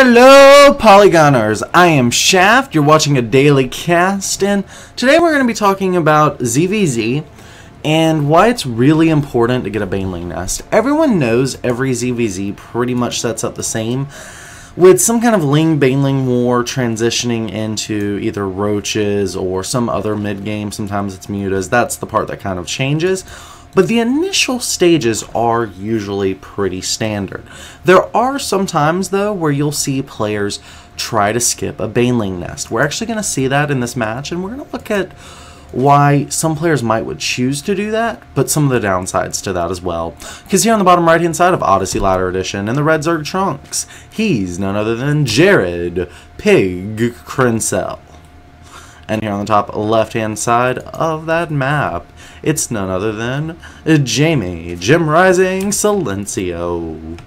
Hello, Polygoners! I am Shaft, you're watching a daily cast, and today we're going to be talking about ZVZ and why it's really important to get a Baneling nest. Everyone knows every ZVZ pretty much sets up the same, with some kind of Ling Baneling war transitioning into either Roaches or some other mid-game, sometimes it's Mutas, that's the part that kind of changes. But the initial stages are usually pretty standard. There are some times, though, where you'll see players try to skip a Baneling nest. We're actually going to see that in this match, and we're going to look at why some players might would choose to do that, but some of the downsides to that as well. Because here on the bottom right hand side of Odyssey Ladder Edition, and the Red Zerg Trunks, he's none other than Jared Pig Krensel. And here on the top left hand side of that map, it's none other than Jamie Jim Rising Silencio.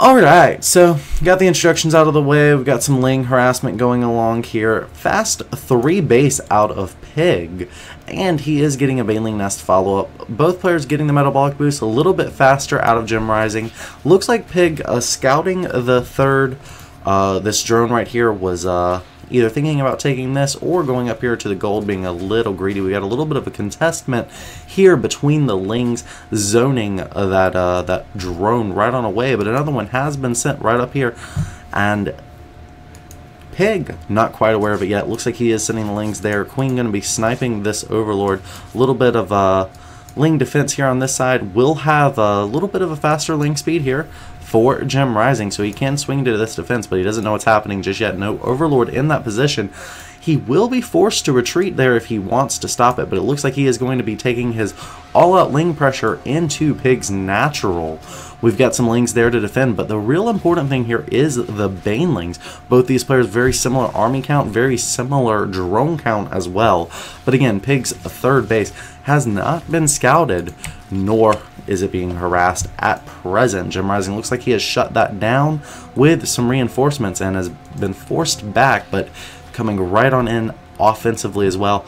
Alright, so got the instructions out of the way. We've got some Ling harassment going along here. Fast 3 base out of Pig. And he is getting a Baneling Nest follow-up. Both players getting the Metabolic Boost a little bit faster out of Jim Rising. Looks like Pig uh, scouting the third. Uh, this drone right here was... Uh, either thinking about taking this or going up here to the gold being a little greedy. We got a little bit of a contestment here between the Lings zoning that uh, that drone right on away, but another one has been sent right up here. And Pig, not quite aware of it yet. Looks like he is sending the Lings there. Queen going to be sniping this Overlord. A little bit of uh, Ling defense here on this side. Will have a little bit of a faster Ling speed here for Jim Rising, so he can swing to this defense, but he doesn't know what's happening just yet. No Overlord in that position. He will be forced to retreat there if he wants to stop it, but it looks like he is going to be taking his all-out Ling pressure into Pig's natural. We've got some Lings there to defend, but the real important thing here is the Banelings. Both these players very similar army count, very similar drone count as well. But again, Pig's third base has not been scouted, nor is it being harassed at present. Jim Rising looks like he has shut that down with some reinforcements and has been forced back, but coming right on in offensively as well.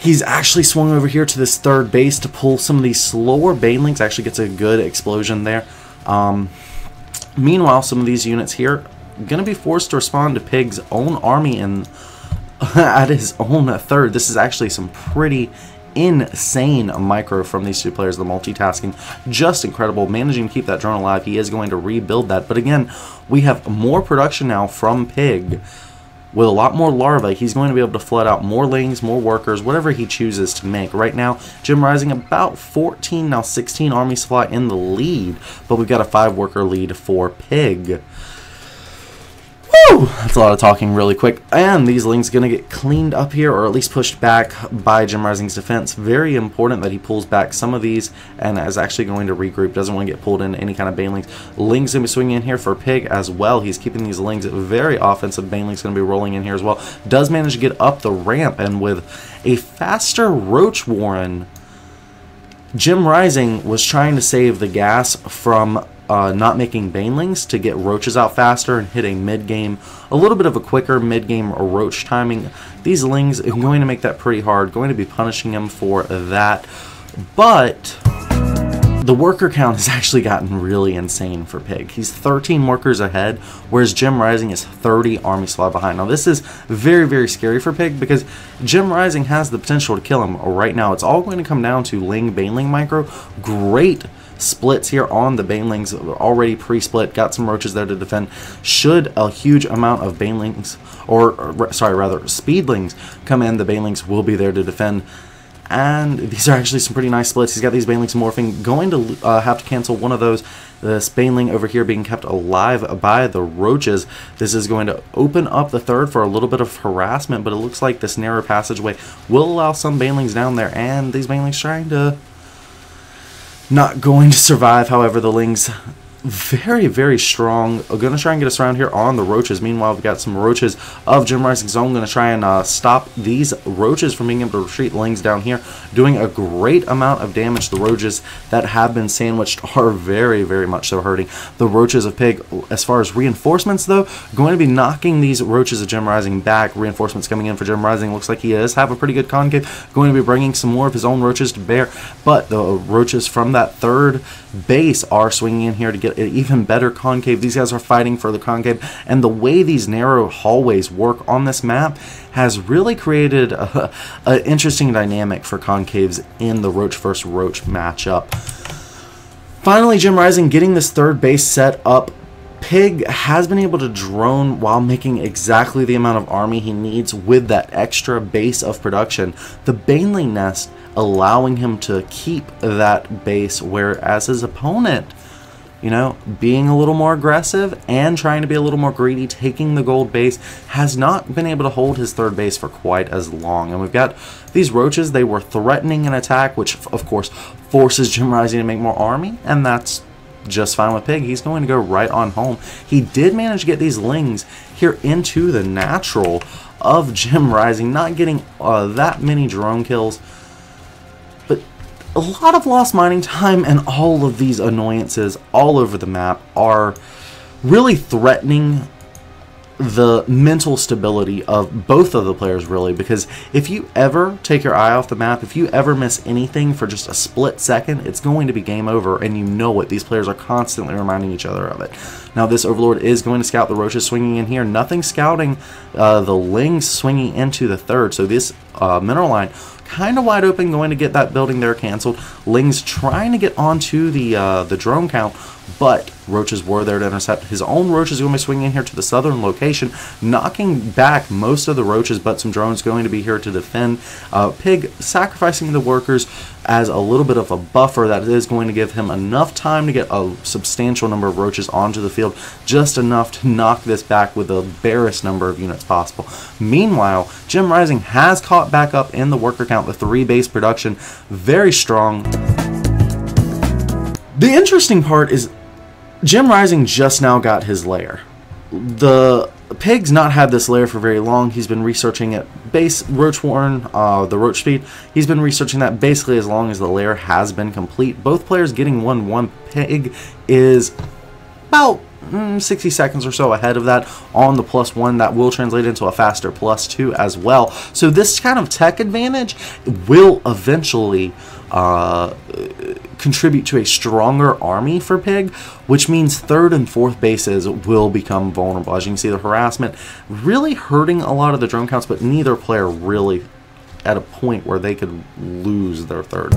He's actually swung over here to this third base to pull some of these slower Banelings. Actually gets a good explosion there. Um, meanwhile, some of these units here going to be forced to respond to Pig's own army and at his own third. This is actually some pretty insane micro from these two players. The multitasking, just incredible. Managing to keep that drone alive. He is going to rebuild that. But again, we have more production now from Pig. With a lot more larvae, he's going to be able to flood out more lings, more workers, whatever he chooses to make. Right now, Jim Rising about 14, now 16 army supply in the lead, but we've got a 5 worker lead for Pig. Woo! That's a lot of talking really quick. And these Lings going to get cleaned up here, or at least pushed back by Jim Rising's defense. Very important that he pulls back some of these and is actually going to regroup. Doesn't want to get pulled into any kind of Banelings. Ling's going to be swinging in here for Pig as well. He's keeping these Lings very offensive. Baneling's going to be rolling in here as well. Does manage to get up the ramp, and with a faster Roach Warren, Jim Rising was trying to save the gas from uh, not making Banelings to get Roaches out faster and hitting mid-game, a little bit of a quicker mid-game Roach timing. These Lings are going to make that pretty hard, going to be punishing him for that, but the worker count has actually gotten really insane for Pig. He's 13 workers ahead, whereas Jim Rising is 30 army slot behind. Now this is very, very scary for Pig because Jim Rising has the potential to kill him right now. It's all going to come down to Ling Baneling micro. Great splits here on the Banelings, already pre-split, got some roaches there to defend. Should a huge amount of Banelings, or, or sorry, rather, Speedlings come in, the Banelings will be there to defend. And these are actually some pretty nice splits. He's got these Banelings morphing, going to uh, have to cancel one of those. This Baneling over here being kept alive by the roaches. This is going to open up the third for a little bit of harassment, but it looks like this narrow passageway will allow some Banelings down there, and these Banelings trying to not going to survive, however, the Lings very, very strong. I'm going to try and get us around here on the roaches. Meanwhile, we've got some roaches of Jim Rising Zone. going to try and uh, stop these roaches from being able to retreat Lings down here. Doing a great amount of damage. The roaches that have been sandwiched are very, very much so hurting. The roaches of Pig, as far as reinforcements, though, going to be knocking these roaches of Jim Rising back. Reinforcements coming in for Jim Rising. Looks like he is have a pretty good concave. Going to be bringing some more of his own roaches to bear. But the roaches from that third base are swinging in here to get even better concave. These guys are fighting for the concave, and the way these narrow hallways work on this map has really created an interesting dynamic for concaves in the Roach vs. Roach matchup. Finally, Jim Rising getting this third base set up Pig has been able to drone while making exactly the amount of army he needs with that extra base of production. The Baneling Nest allowing him to keep that base, whereas his opponent, you know, being a little more aggressive and trying to be a little more greedy, taking the gold base, has not been able to hold his third base for quite as long. And we've got these roaches, they were threatening an attack, which of course forces Jim Rising to make more army, and that's just fine with Pig. He's going to go right on home. He did manage to get these Lings here into the natural of Jim Rising, not getting uh, that many drone kills, a lot of lost mining time and all of these annoyances all over the map are really threatening the mental stability of both of the players really because if you ever take your eye off the map if you ever miss anything for just a split second it's going to be game over and you know it. These players are constantly reminding each other of it. Now this overlord is going to scout the roaches swinging in here. Nothing scouting uh, the lings swinging into the third. So this uh, mineral line kind of wide open going to get that building there canceled lings trying to get onto the uh, the drone count but roaches were there to intercept. His own roaches going to be swinging here to the southern location, knocking back most of the roaches, but some drones going to be here to defend. Uh, Pig sacrificing the workers as a little bit of a buffer that is going to give him enough time to get a substantial number of roaches onto the field, just enough to knock this back with the barest number of units possible. Meanwhile, Jim Rising has caught back up in the worker count, the three base production, very strong. The interesting part is Jim Rising just now got his lair. The pig's not had this lair for very long. He's been researching it. Base Roach Warren, uh, the Roach Speed, he's been researching that basically as long as the lair has been complete. Both players getting 1-1. Pig is about mm, 60 seconds or so ahead of that on the plus one. That will translate into a faster plus two as well. So this kind of tech advantage will eventually uh, contribute to a stronger army for Pig, which means third and fourth bases will become vulnerable. As you can see, the harassment really hurting a lot of the drone counts, but neither player really at a point where they could lose their third.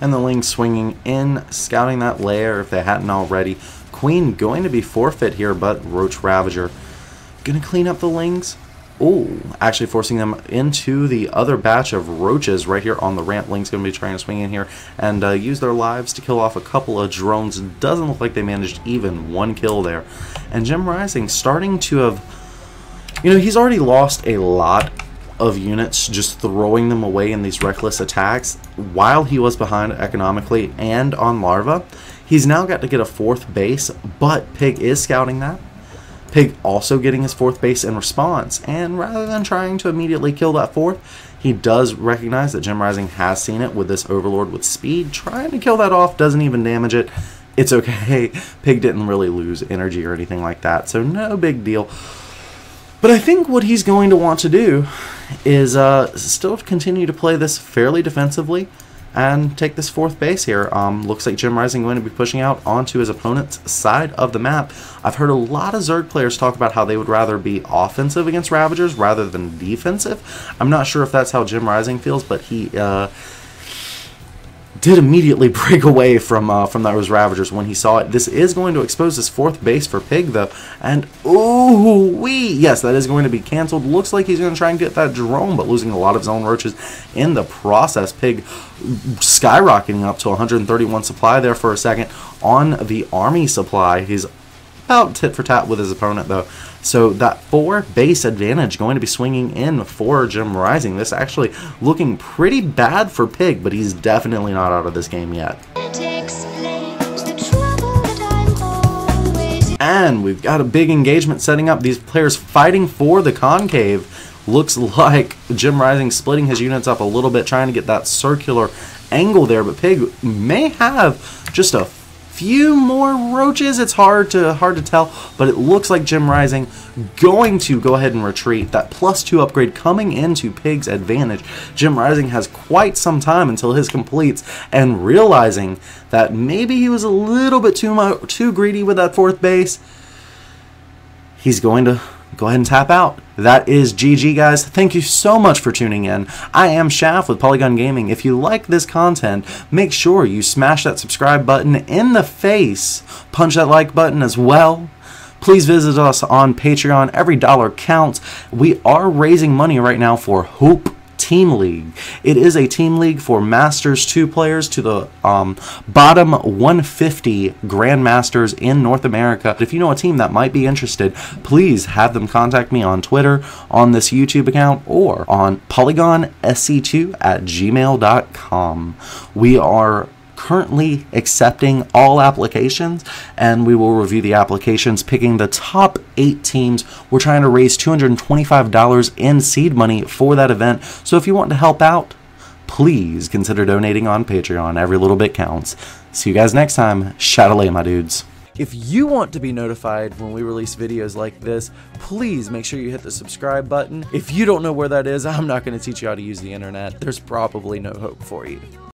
And the Ling swinging in, scouting that lair if they hadn't already. Queen going to be forfeit here, but Roach Ravager Gonna clean up the Lings. Oh, actually forcing them into the other batch of roaches right here on the ramp. Ling's going to be trying to swing in here and uh, use their lives to kill off a couple of drones. Doesn't look like they managed even one kill there. And Jim Rising starting to have... You know, he's already lost a lot of units just throwing them away in these reckless attacks while he was behind economically and on Larva. He's now got to get a fourth base, but Pig is scouting that. Pig also getting his fourth base in response, and rather than trying to immediately kill that fourth, he does recognize that Jim Rising has seen it with this Overlord with speed. Trying to kill that off doesn't even damage it. It's okay. Pig didn't really lose energy or anything like that, so no big deal. But I think what he's going to want to do is uh, still continue to play this fairly defensively and take this fourth base here. Um, looks like Jim Rising going to be pushing out onto his opponent's side of the map. I've heard a lot of Zerg players talk about how they would rather be offensive against Ravagers rather than defensive. I'm not sure if that's how Jim Rising feels, but he uh, did immediately break away from uh, from those Ravagers when he saw it. This is going to expose his fourth base for Pig, though. And, ooh wee! Yes, that is going to be canceled. Looks like he's going to try and get that drone, but losing a lot of his own roaches in the process. Pig skyrocketing up to 131 supply there for a second on the army supply. He's about tit for tat with his opponent, though. So that four base advantage going to be swinging in for Jim Rising. This actually looking pretty bad for Pig, but he's definitely not out of this game yet. And we've got a big engagement setting up. These players fighting for the concave. Looks like Jim Rising splitting his units up a little bit, trying to get that circular angle there. But Pig may have just a few more roaches. It's hard to hard to tell, but it looks like Jim Rising going to go ahead and retreat. That plus two upgrade coming into Pig's advantage. Jim Rising has quite some time until his completes, and realizing that maybe he was a little bit too much, too greedy with that fourth base, he's going to go ahead and tap out. That is GG, guys. Thank you so much for tuning in. I am Shaft with Polygon Gaming. If you like this content, make sure you smash that subscribe button in the face. Punch that like button as well. Please visit us on Patreon. Every dollar counts. We are raising money right now for Hope Team League. It is a team league for Masters 2 players to the um, bottom 150 Grandmasters in North America. If you know a team that might be interested, please have them contact me on Twitter, on this YouTube account, or on polygonsc2 at gmail.com. We are currently accepting all applications and we will review the applications picking the top eight teams we're trying to raise $225 in seed money for that event so if you want to help out please consider donating on patreon every little bit counts see you guys next time Shadowlay, my dudes if you want to be notified when we release videos like this, please make sure you hit the subscribe button. If you don't know where that is, I'm not going to teach you how to use the internet. There's probably no hope for you.